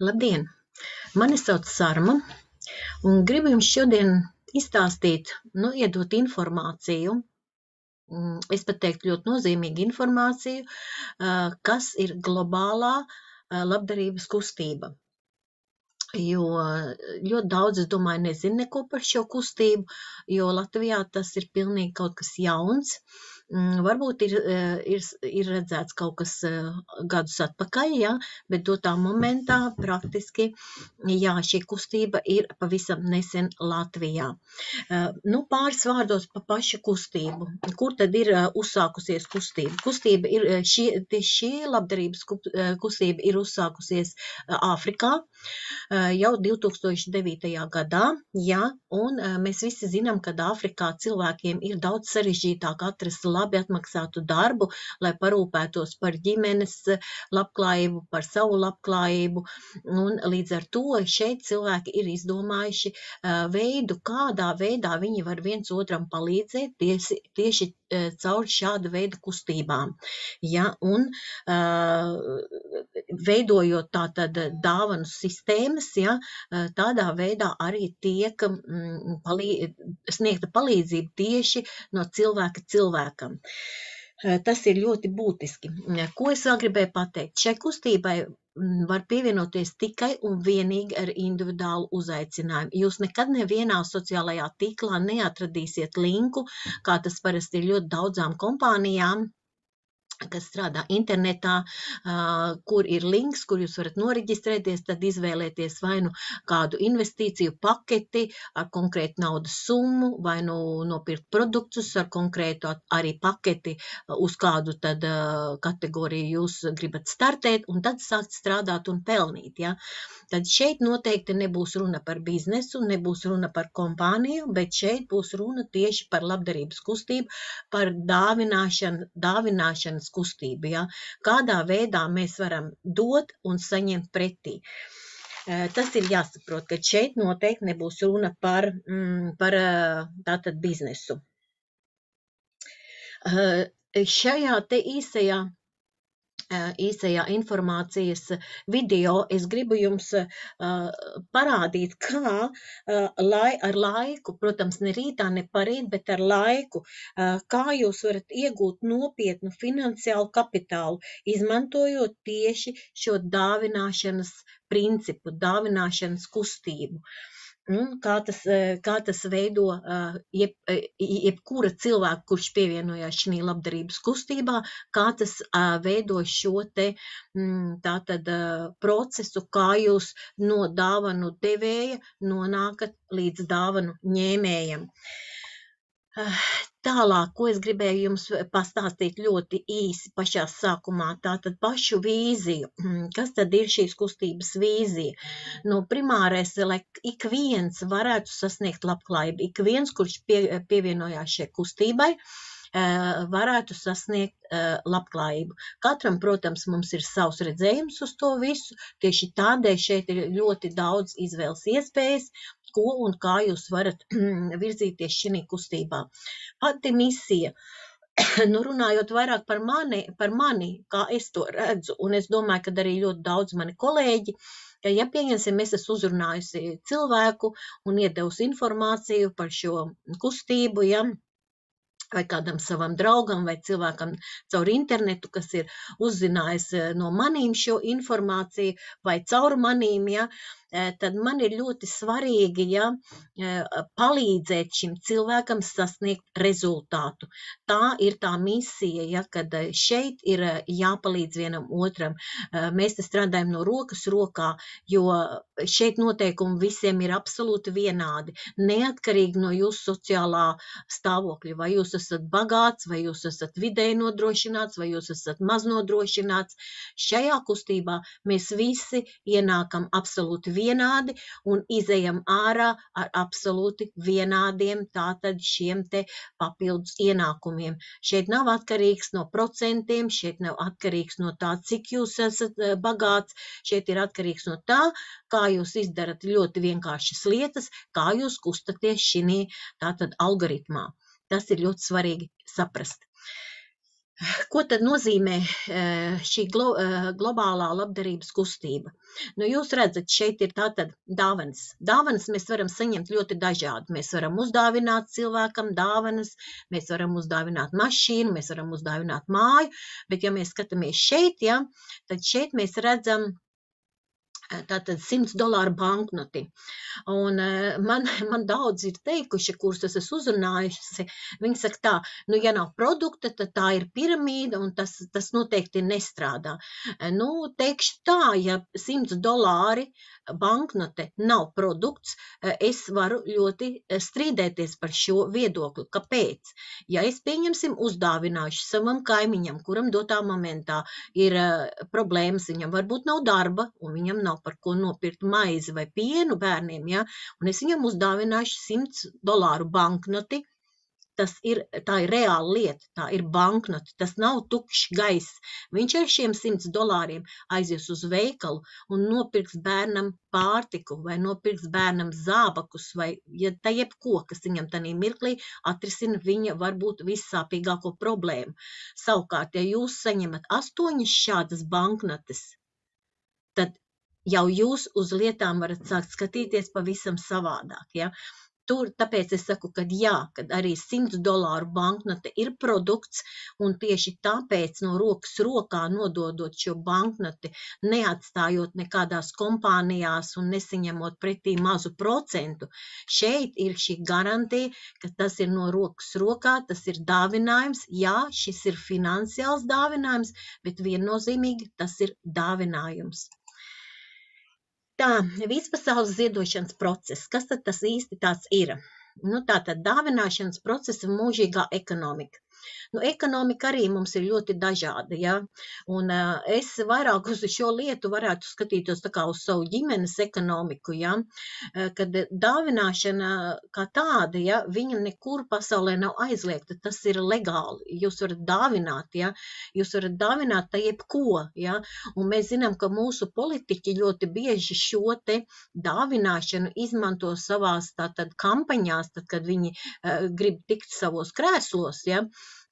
Labdien! Mani sauc Sarma, un gribu jums šodien izstāstīt, nu, iedot informāciju, mm, es pat teiktu ļoti nozīmīgu informāciju, kas ir globālā labdarības kustība. Jo ļoti daudz, es domāju, nezinu neko par šo kustību, jo Latvijā tas ir pilnīgi kaut kas jauns. Mm, varbūt ir, eh, ir, ir redzēts kaut kas eh, gadus atpakaļ, ja, bet dotā momentā praktiski jā, šī kustība ir pavisam nesen Latvijā. Eh, nu, pāris vārdos pa pašu kustību. Kur tad ir uzsākusies kustība? Kustība ir šī, šī labdarības kustība ir uzsākusies Āfrikā jau 2009. gadā, ja, un mēs visi zinām, ka Āfrikā cilvēkiem ir daudz sarežģītāk atrast labi atmaksātu darbu, lai parūpētos par ģimenes labklājību, par savu labklājību. Un līdz ar to šeit cilvēki ir izdomājuši veidu, kādā veidā viņi var viens otram palīdzēt tieši, tieši caur šāda veida kustībām. Ja, un veidojot tātad dāvanu sistēmas, ja, tādā veidā arī tiek mm, palī sniegta palīdzība tieši no cilvēka cilvēkam. Tas ir ļoti būtiski. Ko es vēl gribēju pateikt? Šai kustībai mm, var pievienoties tikai un vienīgi ar individuālu uzaicinājumu. Jūs nekad nevienā sociālajā tīklā neatradīsiet linku, kā tas parasti ir ļoti daudzām kompānijām, kas strādā internetā, kur ir links, kur jūs varat noreģistrēties, tad izvēlēties vai nu kādu investīciju paketi ar konkrētu naudas summu, vai nu nopirkt produktus ar konkrētu arī paketi, uz kādu tad kategoriju jūs gribat startēt, un tad sākt strādāt un pelnīt. Ja? Tad šeit noteikti nebūs runa par biznesu, nebūs runa par kompāniju, bet šeit būs runa tieši par labdarības kustību, par dāvināšanu, dāvināšanas kustību. Ja? Kādā veidā mēs varam dot un saņemt pretī. Tas ir jāsaprot, ka šeit noteikti nebūs runa par, mm, par tātad biznesu. Šajā te īsajā īsajā informācijas video es gribu jums parādīt, kā lai ar laiku, protams, ne rītā, ne parīt, bet ar laiku, kā jūs varat iegūt nopietnu finansiālu kapitālu, izmantojot tieši šo dāvināšanas principu, dāvināšanas kustību. Uh, Un kā tas, eh, kā tas veido eh, jeb, eh, jebkura cilvēka, kurš pievienojās šī labdarības kustībā, kā tas veido šo te mm, tātad procesu, kā jūs no dāvanu devēja nonākat līdz dāvanu ņēmējam. Tālāk, ko es gribēju jums pastāstīt ļoti īsi pašā sākumā, tātad pašu vīziju. Mm, kas tad ir šīs kustības vīzija? Nu, primārais, lai ik viens varētu sasniegt labklājību, ik viens, kurš pie, pievienojās šai kustībai, eh, varētu sasniegt eh, labklājību. Katram, protams, mums ir savs redzējums uz to visu, tieši tādēļ šeit ir ļoti daudz izvēles iespējas, ko un kā jūs varat virzīties šī kustībā. Pati misija. nu, runājot vairāk par mani, par mani, kā es to redzu, un es domāju, ka arī ļoti daudz mani kolēģi, ja pieņemsim, es esmu uzrunājusi cilvēku un iedevusi informāciju par šo kustību, ja, vai kādam savam draugam vai cilvēkam caur internetu, kas ir uzzinājis eh, no manīm šo informāciju vai caur manīm, ja, tad man ir ļoti svarīgi ja, palīdzēt šim cilvēkam sasniegt rezultātu. Tā ir tā misija, ja, kad šeit ir jāpalīdz vienam otram. Mēs te strādājam no rokas rokā, jo šeit noteikumi visiem ir absolūti vienādi, neatkarīgi no jūsu sociālā stāvokļa, vai jūs esat bagāts, vai jūs esat vidēji nodrošināts, vai jūs esat maz nodrošināts. Šajā kustībā mēs visi ienākam absolūti vienādi vienādi un izejam ārā ar absolūti vienādiem tātad šiem te papildus ienākumiem. Šeit nav atkarīgs no procentiem, šeit nav atkarīgs no tā, cik jūs esat eh, bagāts, šeit ir atkarīgs no tā, kā jūs izdarat ļoti vienkāršas lietas, kā jūs kustaties šī tātad algoritmā. Tas ir ļoti svarīgi saprast. Ko tad nozīmē šī glo, globālā labdarības kustība? Nu, jūs redzat, šeit ir tātad dāvanas. Dāvanas mēs varam saņemt ļoti dažādi. Mēs varam uzdāvināt cilvēkam dāvanas, mēs varam uzdāvināt mašīnu, mēs varam uzdāvināt māju, bet ja mēs skatāmies šeit, ja, tad šeit mēs redzam tātad 100 dolāru banknoti. Un man, man daudz ir teikuši, kurus es esmu uzrunājusi, viņi saka tā, nu, ja nav produkta, tad tā ir piramīda un tas, tas noteikti nestrādā. Nu, teikšu tā, ja 100 dolāri banknote nav produkts, es varu ļoti strīdēties par šo viedokli. Kāpēc? Ja es pieņemsim uzdāvināšu savam kaimiņam, kuram dotā momentā ir problēmas, viņam varbūt nav darba un viņam nav par ko nopirkt maizi vai pienu bērniem, ja? un es viņam uzdāvināšu 100 dolāru banknoti, tas ir, tā ir reāla lieta, tā ir banknota, tas nav tukšs gaiss. Viņš ar šiem 100 dolāriem aizies uz veikalu un nopirks bērnam pārtiku vai nopirks bērnam zābakus vai ja tā jebko, kas viņam tanī mirklī atrisina viņa varbūt vissāpīgāko problēmu. Savukārt, ja jūs saņemat astoņas šādas banknotes, tad jau jūs uz lietām varat sākt skatīties pavisam savādāk. Ja? Tur, tāpēc es saku, ka jā, kad arī 100 dolāru banknote ir produkts, un tieši tāpēc no rokas rokā nododot šo banknoti, neatstājot nekādās kompānijās un nesaņemot pretī mazu procentu, šeit ir šī garantija, ka tas ir no rokas rokā, tas ir dāvinājums. Jā, šis ir finansiāls dāvinājums, bet viennozīmīgi tas ir dāvinājums. Tā, vispasaules ziedošanas process, kas tad tas īsti tāds ir? Nu, tā tad dāvināšanas procesa mūžīgā ekonomika. Nu, ekonomika arī mums ir ļoti dažāda, ja? un uh, es vairāk uz šo lietu varētu skatītos tā kā uz savu ģimenes ekonomiku, ja? Uh, kad dāvināšana kā tāda, ja, viņa nekur pasaulē nav aizliegta, tas ir legāli, jūs varat dāvināt, ja? jūs varat dāvināt tā jebko, ja? un mēs zinām, ka mūsu politiķi ļoti bieži šo te dāvināšanu izmanto savās tātad kampaņās, tad, kad viņi uh, grib tikt savos krēslos, ja?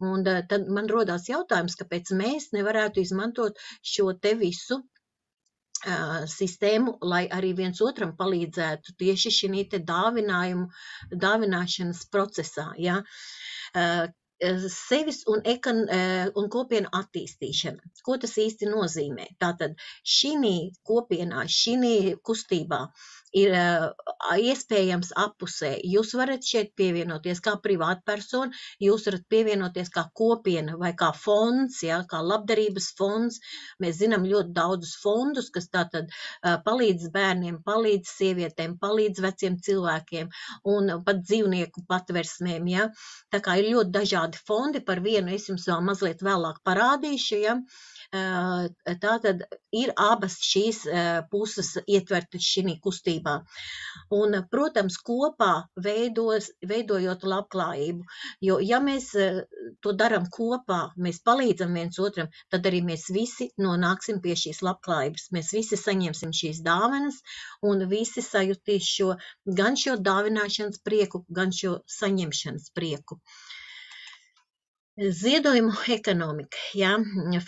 Un tad man rodās jautājums, kāpēc mēs nevarētu izmantot šo te visu uh, sistēmu, lai arī viens otram palīdzētu tieši šī te dāvinājumu, dāvināšanas procesā. Ja? Uh, sevis un, ekon, un kopienu attīstīšana. Ko tas īsti nozīmē? Tātad šī kopienā, šī kustībā ir iespējams apusē. Jūs varat šeit pievienoties kā privātpersona, jūs varat pievienoties kā kopiena vai kā fonds, ja, kā labdarības fonds. Mēs zinām ļoti daudzus fondus, kas tātad palīdz bērniem, palīdz sievietēm, palīdz veciem cilvēkiem un pat dzīvnieku patversmēm. Ja. Tā kā ir ļoti dažādi fondi, par vienu es jums vēl mazliet vēlāk parādīšu. Ja. Tā tad ir abas šīs puses ietvertas šī kustībā. Un, protams, kopā veidos, veidojot labklājību, jo ja mēs to darām kopā, mēs palīdzam viens otram, tad arī mēs visi nonāksim pie šīs labklājības. Mēs visi saņemsim šīs dāvanas un visi sajutīs šo, gan šo dāvināšanas prieku, gan šo saņemšanas prieku. Ziedojumu ekonomika. Ja?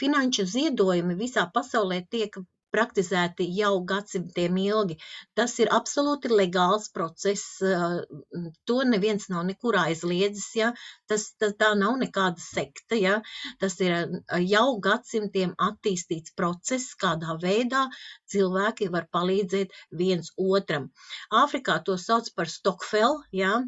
Finanšu ziedojumi visā pasaulē tiek praktizēti jau gadsimtiem ilgi. Tas ir absolūti legāls process. To neviens nav nekur aizliedzis. Ja? Tas, tas tā nav nekāda sekta. Ja? Tas ir jau gadsimtiem attīstīts process, kādā veidā cilvēki var palīdzēt viens otram. Āfrikā to sauc par stokfel. Ja?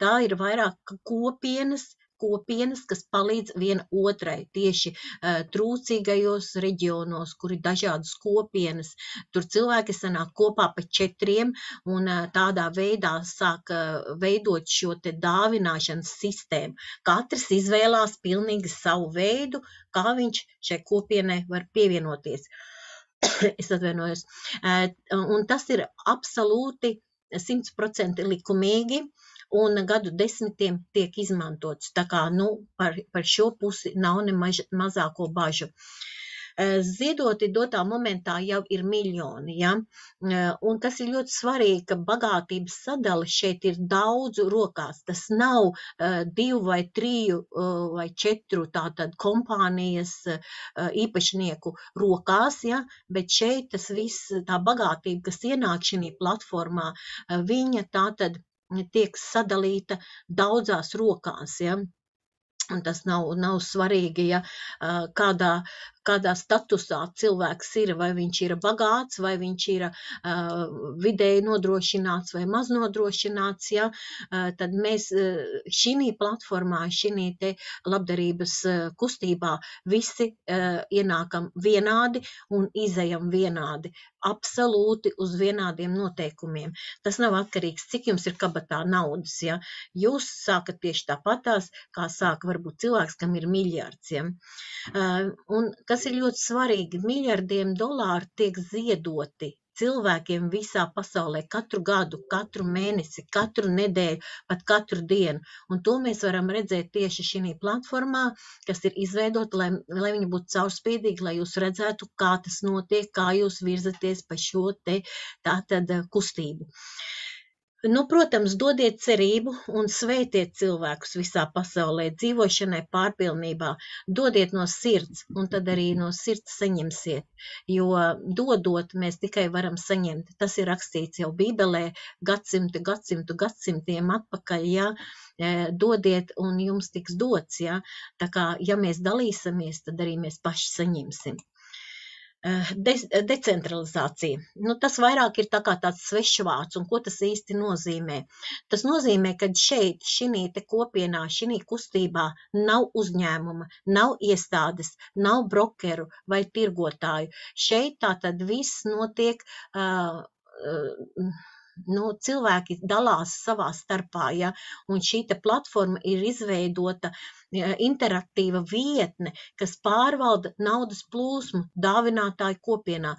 Tā ir vairāk kopienas kopienas, kas palīdz viena otrai tieši uh, trūcīgajos reģionos, kur ir dažādas kopienas. Tur cilvēki sanāk kopā pa četriem un uh, tādā veidā sāk uh, veidot šo te dāvināšanas sistēmu. Katrs izvēlās pilnīgi savu veidu, kā viņš šai kopienai var pievienoties. es atvainojos. Un tas ir absolūti simtprocentīgi likumīgi un gadu desmitiem tiek izmantots. Tā kā nu, par, par šo pusi nav ne maž, mazāko bažu. Ziedoti dotā momentā jau ir miljoni, ja? un kas ir ļoti svarīgi, ka bagātības sadale šeit ir daudzu rokās. Tas nav uh, divu vai triju vai četru tātad kompānijas īpašnieku rokās, ja? bet šeit tas viss, tā bagātība, kas ienāk šī platformā, viņa tātad tiek sadalīta daudzās rokās. Ja? Un tas nav, nav svarīgi, ja kādā, kādā statusā cilvēks ir, vai viņš ir bagāts, vai viņš ir vidēji nodrošināts vai maz nodrošināts, ja, tad mēs šī platformā, šī te labdarības kustībā visi ienākam vienādi un izējam vienādi, absolūti uz vienādiem noteikumiem. Tas nav atkarīgs, cik jums ir kabatā naudas, ja. Jūs sākat tieši tāpatās, kā sāk varbūt cilvēks, kam ir miljards, ja. Un kas ir ļoti svarīgi, miljardiem dolāru tiek ziedoti cilvēkiem visā pasaulē katru gadu, katru mēnesi, katru nedēļu, pat katru dienu. Un to mēs varam redzēt tieši šī platformā, kas ir izveidota, lai, lai viņa būtu caurspīdīga, lai jūs redzētu, kā tas notiek, kā jūs virzaties pa šo te tātad kustību. Uh, Nu, protams, dodiet cerību un sveitiet cilvēkus visā pasaulē, dzīvošanai pārpilnībā, dodiet no sirds, un tad arī no sirds saņemsiet, jo dodot mēs tikai varam saņemt. Tas ir rakstīts jau Bībelē gadsimtu, gadsimtu, gadsimtiem atpakaļ, ja, dodiet un jums tiks dots, ja, tā kā, ja mēs dalīsimies, tad arī mēs paši saņemsim. Eh, de, decentralizācija. Nu, tas vairāk ir tā kā tāds svešvārds, un ko tas īsti nozīmē? Tas nozīmē, ka šeit, šī kopienā, šī kustībā nav uzņēmuma, nav iestādes, nav brokeru vai tirgotāju. Šeit tā tad viss notiek. Uh, uh, nu, cilvēki dalās savā starpā, ja, un šī platforma ir izveidota interaktīva vietne, kas pārvalda naudas plūsmu dāvinātāju kopienā.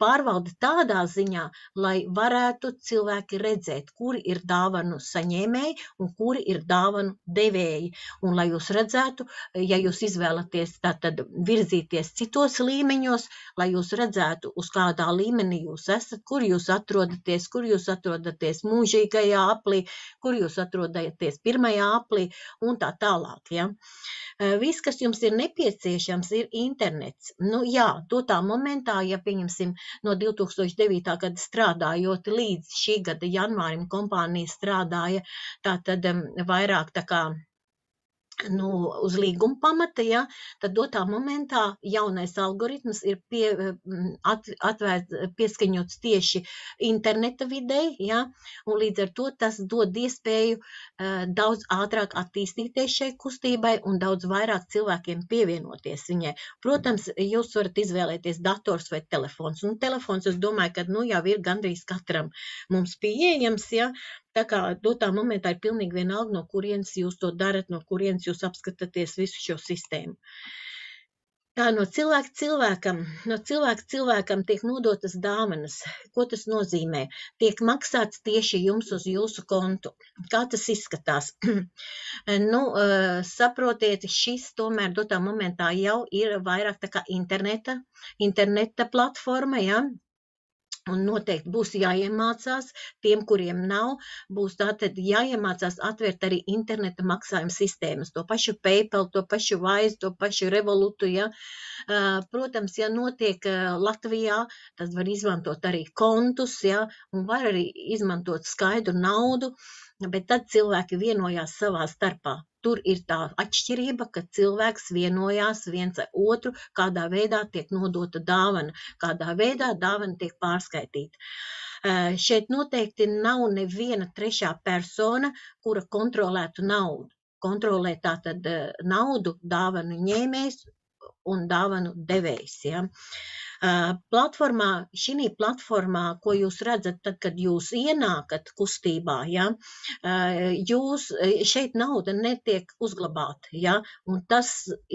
Pārvalda tādā ziņā, lai varētu cilvēki redzēt, kuri ir dāvanu saņēmēji un kuri ir dāvanu devēji. Un lai jūs redzētu, ja jūs izvēlaties tātad virzīties citos līmeņos, lai jūs redzētu, uz kādā līmenī jūs esat, kur jūs atrodaties, kur jūs atrodaties mūžīgajā aplī, kur jūs atrodaties pirmajā aplī un tā tālāk. Ja? Viss, kas jums ir nepieciešams, ir internets. Nu, jā, to tā momentā, ja pieņemsim no 2009. gada strādājot līdz šī gada janvārim kompānija strādāja, tā tad vairāk tā kā nu, uz līguma pamata, ja, tad dotā momentā jaunais algoritms ir pie, at, atvērt, pieskaņots tieši interneta vidē, ja, un līdz ar to tas dod iespēju uh, daudz ātrāk attīstīties šai kustībai un daudz vairāk cilvēkiem pievienoties viņai. Protams, jūs varat izvēlēties dators vai telefons. Nu, telefons, es domāju, ka nu, jau ir gandrīz katram mums pieejams, ja, Tā kā dotā momentā ir pilnīgi vienalga, no kurienes jūs to darat, no kurienes jūs apskatāties visu šo sistēmu. Tā no cilvēka cilvēkam, no cilvēka cilvēkam tiek nodotas dāvanas. Ko tas nozīmē? Tiek maksāts tieši jums uz jūsu kontu. Kā tas izskatās? nu, eh, saprotiet, šis tomēr dotā momentā jau ir vairāk tā kā interneta, interneta platforma, ja? Un noteikti būs jāiemācās, tiem, kuriem nav, būs tātad jāiemācās atvērt arī interneta maksājuma sistēmas, to pašu PayPal, to pašu Wise, to pašu Revolutu, ja. Protams, ja notiek Latvijā, tad var izmantot arī kontus, ja, un var arī izmantot skaidru naudu, bet tad cilvēki vienojās savā starpā. Tur ir tā atšķirība, ka cilvēks vienojās viens ar otru, kādā veidā tiek nodota dāvana, kādā veidā dāvana tiek pārskaitīta. Šeit noteikti nav neviena trešā persona, kura kontrolētu naudu. Kontrolē tātad naudu dāvanu ņēmējs un dāvanu devējs. Ja? Platformā, šī platformā, ko jūs redzat, tad, kad jūs ienākat kustībā, ja, jūs šeit nauda netiek uzglabāta, ja, un tas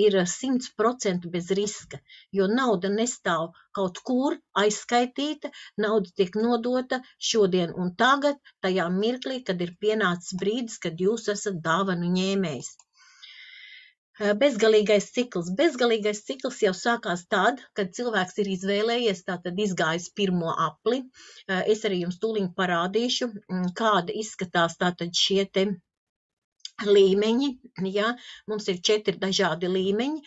ir 100% bez riska, jo nauda nestāv kaut kur aizskaitīta, nauda tiek nodota šodien un tagad, tajā mirklī, kad ir pienācis brīdis, kad jūs esat dāvanu ņēmējs. Bezgalīgais cikls. Bezgalīgais cikls jau sākās tad, kad cilvēks ir izvēlējies, tātad izgājis pirmo apli. Es arī jums tūlīt parādīšu, mm, kāda izskatās tātad šie te līmeņi. Ja? Mums ir četri dažādi līmeņi,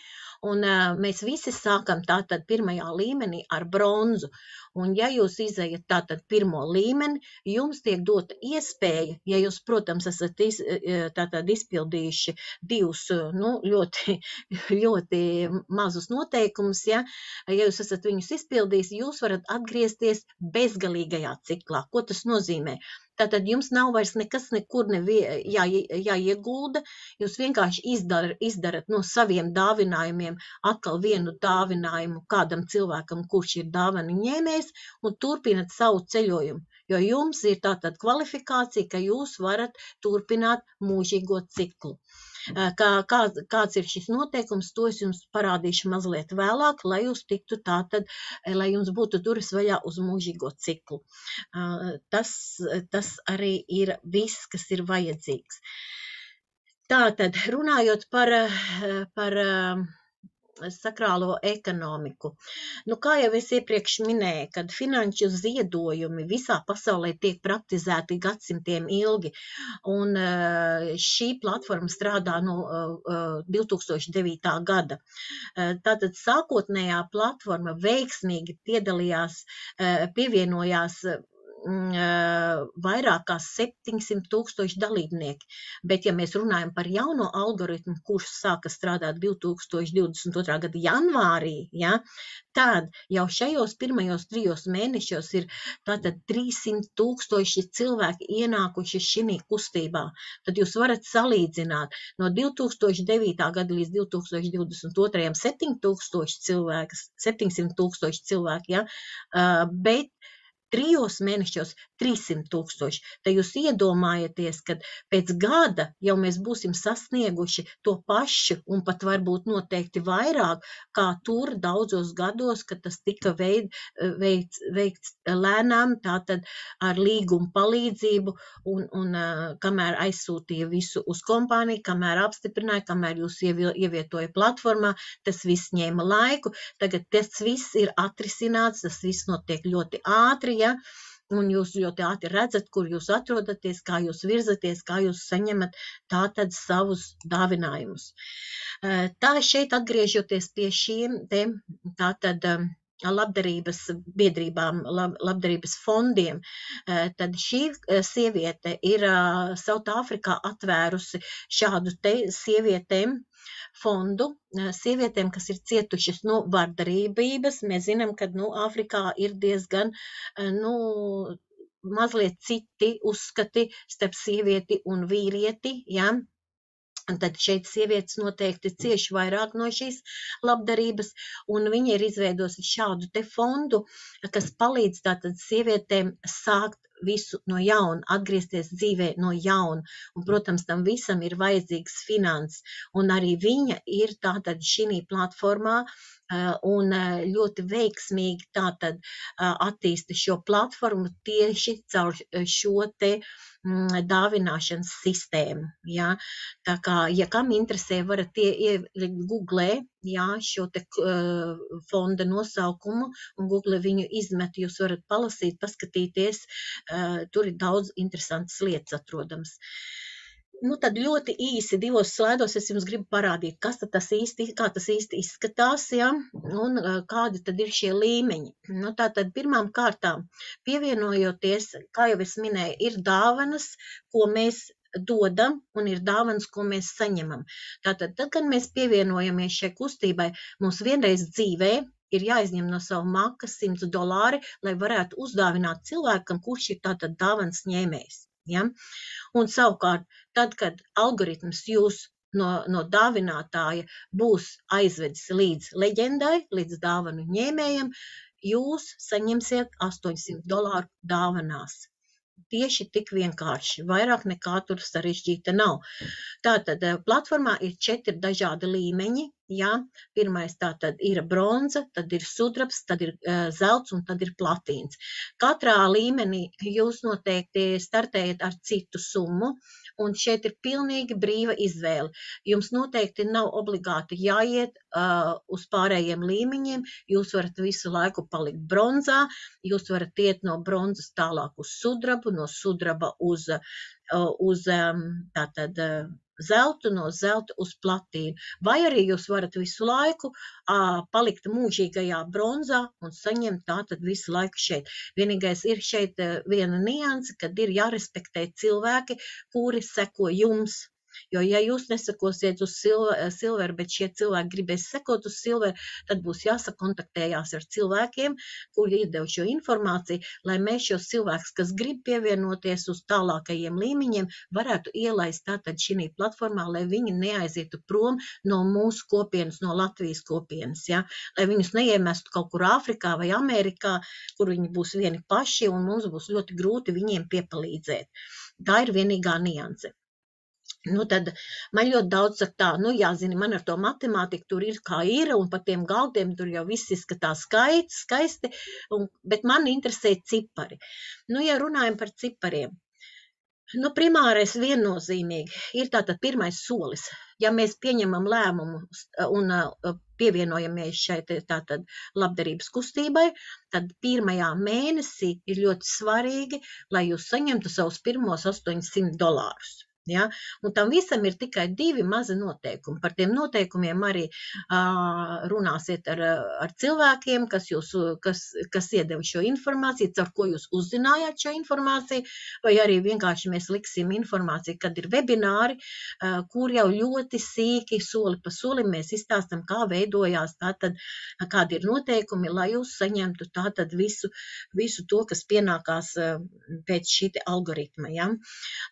un mēs visi sākam tātad pirmajā līmenī ar bronzu. Un, ja jūs izējat tātad pirmo līmeni, jums tiek dota iespēja, ja jūs, protams, esat iz, tātad izpildījuši divus nu, ļoti, ļoti mazus noteikumus, ja, ja jūs esat viņus izpildījis, jūs varat atgriezties bezgalīgajā ciklā. Ko tas nozīmē? Tātad jums nav vairs nekas nekur nevie, jā, jāiegulda, jūs vienkārši izdar, izdarat no saviem dāvinājumiem atkal vienu dāvinājumu kādam cilvēkam, kurš ir dāvana ņēmējs, un turpinat savu ceļojumu, jo jums ir tātad kvalifikācija, ka jūs varat turpināt mūžīgo ciklu. Kā, kā, kāds ir šis noteikums, to es jums parādīšu mazliet vēlāk, lai jūs tiktu tātad, lai jums būtu durvis vaļā uz mūžīgo ciklu. Tas, tas arī ir viss, kas ir vajadzīgs. Tātad, runājot par, par sakrālo ekonomiku. Nu, kā jau es iepriekš minēju, kad finanšu ziedojumi visā pasaulē tiek praktizēti gadsimtiem ilgi, un eh, šī platforma strādā no 2009. Eh, gada. Eh, tātad sākotnējā platforma veiksmīgi piedalījās, pievienojās vairāk kā 700 tūkstoši dalībnieki. Bet, ja mēs runājam par jauno algoritmu, kurš sāka strādāt 2022. gada janvārī, ja, tad jau šajos pirmajos trijos mēnešos ir tātad 300 tūkstoši cilvēki ienākuši šī kustībā. Tad jūs varat salīdzināt no 2009. gada līdz 2022. 7000 cilvēku, 700 tūkstoši cilvēki, ja, bet trijos mēnešos 300 tūkstoši. Tad jūs iedomājaties, ka pēc gada jau mēs būsim sasnieguši to pašu un pat varbūt noteikti vairāk, kā tur daudzos gados, kad tas tika veid, veikts, veikts lēnām, tātad ar līgumu palīdzību un, un kamēr aizsūtīja visu uz kompāniju, kamēr apstiprināja, kamēr jūs ievietoja platformā, tas viss ņēma laiku. Tagad tas viss ir atrisināts, tas viss notiek ļoti ātri, ja, un jūs ļoti ātri redzat, kur jūs atrodaties, kā jūs virzaties, kā jūs saņemat tātad savus dāvinājumus. Tā šeit atgriežoties pie šiem te tātad labdarības biedrībām, lab, labdarības fondiem, tad šī sieviete ir Sautāfrikā atvērusi šādu te sievietēm fondu sievietēm, kas ir cietušas no vardarbības. Mēs zinām, ka nu, Āfrikā ir diezgan nu, mazliet citi uzskati starp sievieti un vīrieti. Ja? Un tad šeit sievietes noteikti cieši vairāk no šīs labdarības, un viņi ir izveidojusi šādu te fondu, kas palīdz tātad sievietēm sākt visu no jauna, atgriezties dzīvē no jauna. Un, protams, tam visam ir vajadzīgs finanses, un arī viņa ir tātad šī platformā un ļoti veiksmīgi tātad attīsta šo platformu tieši caur šo te Mm, dāvināšanas sistēmu. Ja? Tā kā, ja kam interesē, varat ielikt Google jā, šo te uh, fonda nosaukumu un Google viņu izmet, jūs varat palasīt, paskatīties, uh, tur ir daudz interesantas lietas atrodams. Nu, tad ļoti īsi divos slaidos es jums gribu parādīt, kas tas īsti, kā tas īsti izskatās, ja, un kādi tad ir šie līmeņi. Nu, tā tad pirmām kārtām pievienojoties, kā jau es minēju, ir dāvanas, ko mēs dodam, un ir dāvans, ko mēs saņemam. Tātad, tad, kad mēs pievienojamies šai kustībai, mums vienreiz dzīvē ir jāizņem no sava makas 100 dolāri, lai varētu uzdāvināt cilvēkam, kurš ir tātad dāvans ņēmējs. Ja? Un savukārt, tad, kad algoritms jūs no, no dāvinātāja būs aizvedis līdz leģendai, līdz dāvanu ņēmējam, jūs saņemsiet 800 dolāru dāvanās. Tieši tik vienkārši, vairāk nekā tur sarežģīta nav. Tātad eh, platformā ir četri dažādi līmeņi. Jā, pirmais tā tad ir bronza, tad ir sudrabs, tad ir uh, zelts un tad ir platīns. Katrā līmenī jūs noteikti startējat ar citu summu, un šeit ir pilnīgi brīva izvēle. Jums noteikti nav obligāti jāiet uh, uz pārējiem līmeņiem, jūs varat visu laiku palikt bronzā, jūs varat iet no bronzas tālāk uz sudrabu, no sudraba uz, uz tātad. Zeltu, no zelta uz platīnu. Vai arī jūs varat visu laiku uh, palikt mūžīgajā bronzā un saņemt tātad visu laiku šeit. Vienīgais ir šeit viena nianse, kad ir jārespektē cilvēki, kuri seko jums. Jo, ja jūs nesakosiet uz silveru, bet šie cilvēki gribēs sekot uz silveru, tad būs jāsakontaktējās ar cilvēkiem, kuri iedeva šo informāciju, lai mēs šos cilvēkus, kas grib pievienoties uz tālākajiem līmeņiem, varētu ielaist tātad šī platformā, lai viņi neaizietu prom no mūsu kopienas, no Latvijas kopienas, ja? lai viņus neiemestu kaut kur Āfrikā vai Amerikā, kur viņi būs vieni paši un mums būs ļoti grūti viņiem piepalīdzēt. Tā ir vienīgā nianse. Nu, tad man ļoti daudz saka, tā, nu, jā, zini, man ar to matemātiku tur ir kā ir, un pa tiem galdiem tur jau viss izskatās skaisti, skaisti un, bet man interesē cipari. Nu, ja runājam par cipariem, nu, primārais viennozīmīgi ir tātad pirmais solis. Ja mēs pieņemam lēmumu un pievienojamies šai tātad labdarības kustībai, tad pirmajā mēnesī ir ļoti svarīgi, lai jūs saņemtu savus pirmos 800 dolārus. Ja? Un tam visam ir tikai divi mazi noteikumi. Par tiem noteikumiem arī uh, runāsiet ar, ar cilvēkiem, kas, jūs, kas, kas iedeva šo informāciju, caur ko jūs uzzinājāt šo informāciju, vai arī vienkārši mēs liksim informāciju, kad ir webināri, uh, kur jau ļoti sīki soli pa solim mēs izstāstam, kā veidojās tātad, kādi ir noteikumi, lai jūs saņemtu tātad visu, visu to, kas pienākās uh, pēc šī algoritma. Ja?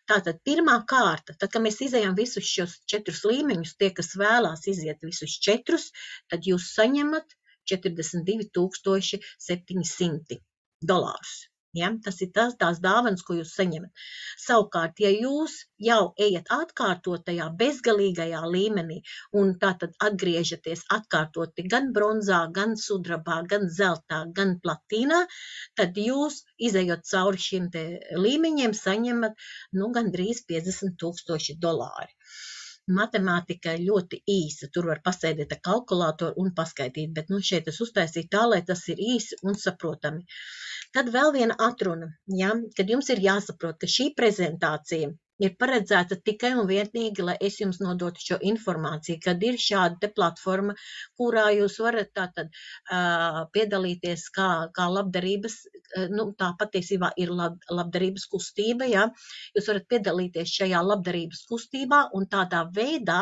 Tātad pirmā kā kārta. Tad, kad mēs izējām visus šos četrus līmeņus, tie, kas vēlās iziet visus četrus, tad jūs saņemat 42 700 dolārus. Ja? Tas ir tas, tās dāvanas, ko jūs saņemat. Savukārt, ja jūs jau ejat atkārtotajā, bezgalīgajā līmenī un tātad atgriežaties atkārtoti gan bronzā, gan sudrabā, gan zeltā, gan platīnā, tad jūs, izējot cauri šiem līmeņiem, saņemat nu, gandrīz 50 tūkstoši dolāri. Matemātika ļoti īsa. Tur var pasēdēt ar kalkulātoru un paskaidīt, bet nu, šeit es uztaisīju tā, lai tas ir īsi un saprotami. Tad vēl viena atruna, ja, kad jums ir jāsaprot, ka šī prezentācija ir paredzēta tikai un vienīgi, lai es jums nodotu šo informāciju, kad ir šāda te platforma, kurā jūs varat tātad uh, piedalīties kā, kā labdarības, uh, nu tā patiesībā ir lab, labdarības kustība, ja, jūs varat piedalīties šajā labdarības kustībā un tādā veidā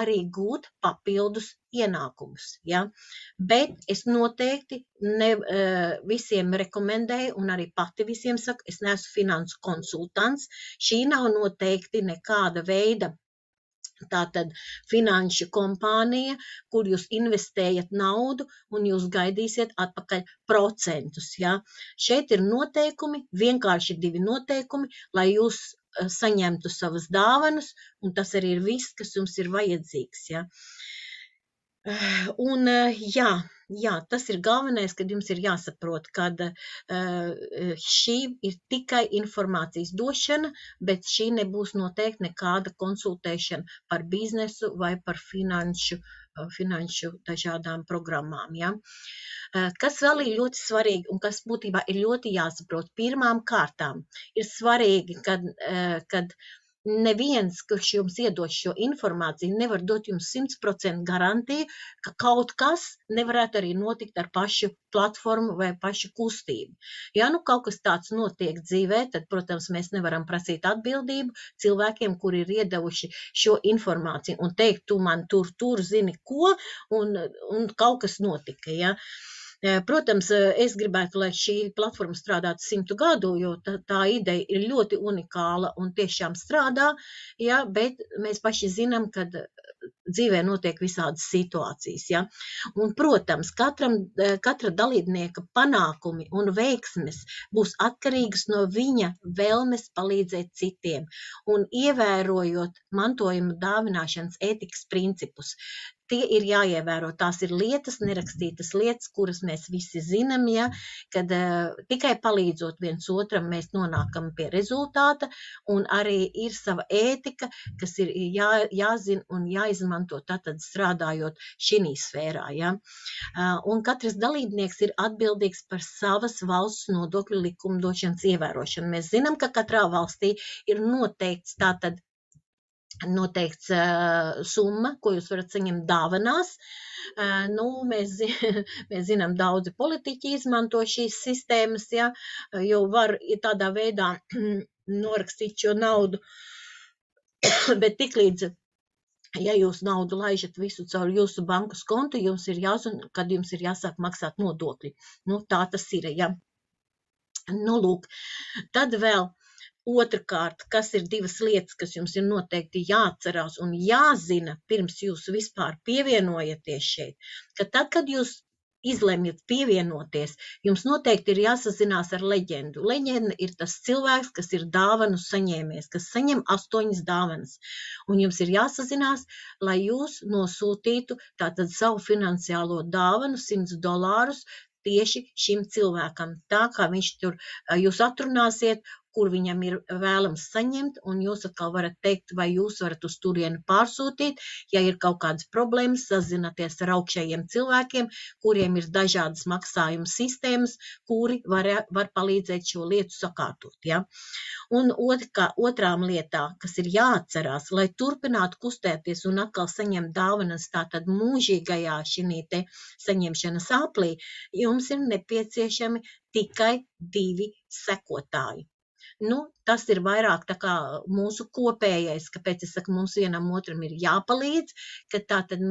arī gūt papildus ienākumus. Ja? Bet es noteikti ne, uh, visiem rekomendēju, un arī pati visiem saku, es neesmu finansu konsultants. Šī nav noteikti nekāda veida Tātad finanšu kompānija, kur jūs investējat naudu un jūs gaidīsiet atpakaļ procentus. Ja? Šeit ir noteikumi, vienkārši divi noteikumi, lai jūs saņemtu savas dāvanas, un tas arī ir viss, kas jums ir vajadzīgs. Ja? Uh, Un jā, jā, tas ir galvenais, kad jums ir jāsaprot, ka šī ir tikai informācijas došana, bet šī nebūs noteikti nekāda konsultēšana par biznesu vai par finanšu, finanšu dažādām programmām. Ja? Kas vēl ir ļoti svarīgi un kas būtībā ir ļoti jāsaprot, pirmām kārtām ir svarīgi, kad, kad neviens, kurš jums iedos šo informāciju, nevar dot jums 100% garantiju, ka kaut kas nevarētu arī notikt ar pašu platformu vai pašu kustību. Ja nu kaut kas tāds notiek dzīvē, tad, protams, mēs nevaram prasīt atbildību cilvēkiem, kuri ir iedevuši šo informāciju un teikt, tu man tur, tur zini ko, un, un kaut kas notika. Ja? Uh, Protams, es gribētu, lai šī platforma strādātu simtu gadu, jo tā, tā ideja ir ļoti unikāla un tiešām strādā, ja, bet mēs paši zinām, ka dzīvē notiek visādas situācijas. Ja? Un, protams, katram, katra dalībnieka panākumi un veiksmes būs atkarīgas no viņa vēlmes palīdzēt citiem un ievērojot mantojuma dāvināšanas ētikas principus tie ir jāievēro. Tās ir lietas, nerakstītas lietas, kuras mēs visi zinām, ja, kad uh, tikai palīdzot viens otram, mēs nonākam pie rezultāta, un arī ir sava ētika, kas ir jā, jāzina un jāizmanto tātad strādājot šī sfērā. Ja. Uh, un katrs dalībnieks ir atbildīgs par savas valsts nodokļu likumdošanas ievērošanu. Mēs zinām, ka katrā valstī ir noteikts tātad noteikts uh, summa, ko jūs varat saņemt dāvanās. Uh, nu, mēs, mēs zinām, daudzi politiķi izmanto šīs sistēmas, ja, jo var tādā veidā norakstīt šo naudu, bet tiklīdz ja jūs naudu laižat visu caur jūsu bankas kontu, jums ir jāzina, kad jums ir jāsāk maksāt nodokļi. Nu, tā tas ir, ja. Nu, lūk, tad vēl Otrakārt, kas ir divas lietas, kas jums ir noteikti jāatcerās un jāzina, pirms jūs vispār pievienojaties šeit, ka tad, kad jūs izlemjat pievienoties, jums noteikti ir jāsazinās ar leģendu. Leģenda ir tas cilvēks, kas ir dāvanu saņēmies, kas saņem astoņas dāvanas. Un jums ir jāsazinās, lai jūs nosūtītu tātad savu finansiālo dāvanu, 100 dolārus, tieši šim cilvēkam. Tā kā viņš tur jūs atrunāsiet kur viņam ir vēlams saņemt, un jūs atkal varat teikt, vai jūs varat uz turieni pārsūtīt, ja ir kaut kādas problēmas, sazināties ar augšējiem cilvēkiem, kuriem ir dažādas maksājuma sistēmas, kuri var, var palīdzēt šo lietu sakārtot. Ja? Un otrā, otrām lietā, kas ir jāatcerās, lai turpinātu kustēties un atkal saņemt dāvanas tātad mūžīgajā šī te saņemšanas aplī, jums ir nepieciešami tikai divi sekotāji. Nu, tas ir vairāk tā kā mūsu kopējais, kāpēc es saku, mums vienam otram ir jāpalīdz, ka tā tad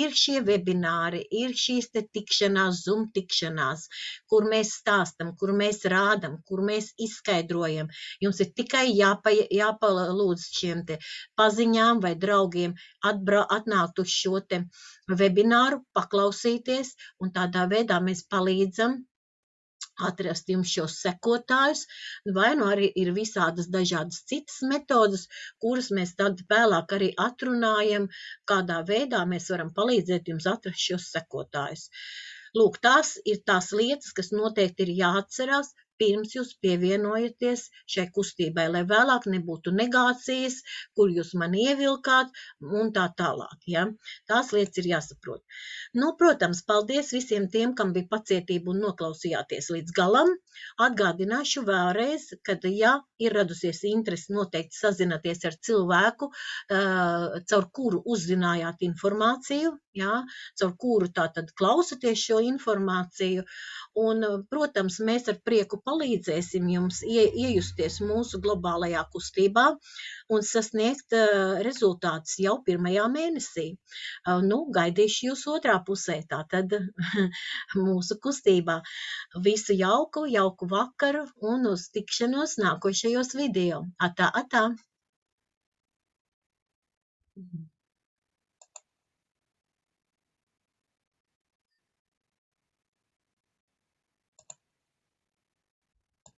ir šie webināri, ir šīs te tikšanās, zoom tikšanās, kur mēs stāstam, kur mēs rādam, kur mēs izskaidrojam. Jums ir tikai jāpa, jāpalūdz šiem te paziņām vai draugiem atbra, atnākt uz šo te webināru, paklausīties, un tādā veidā mēs palīdzam atrast jums šos sekotājus, vai nu arī ir visādas dažādas citas metodas, kuras mēs tad vēlāk arī atrunājam, kādā veidā mēs varam palīdzēt jums atrast šos sekotājus. Lūk, tās ir tās lietas, kas noteikti ir jāatcerās, pirms jūs pievienojaties šai kustībai, lai vēlāk nebūtu negācijas, kur jūs man ievilkāt un tā tālāk. Ja? Tās lietas ir jāsaprot. Nu, protams, paldies visiem tiem, kam bija pacietība un noklausījāties līdz galam. Atgādināšu vēlreiz, ka, ja ir radusies interesi noteikti sazināties ar cilvēku, caur kuru uzzinājāt informāciju, ja, caur kuru tātad klausaties šo informāciju, un, protams, mēs ar prieku palīdzēsim jums ie, iejusties mūsu globālajā kustībā un sasniegt uh, rezultātus jau pirmajā mēnesī. Uh, nu, gaidīšu jūs otrā pusē, tātad mūsu kustībā. Visu jauku, jauku vakaru un uz tikšanos nākošajos video. Atā, atā! Mm-hmm.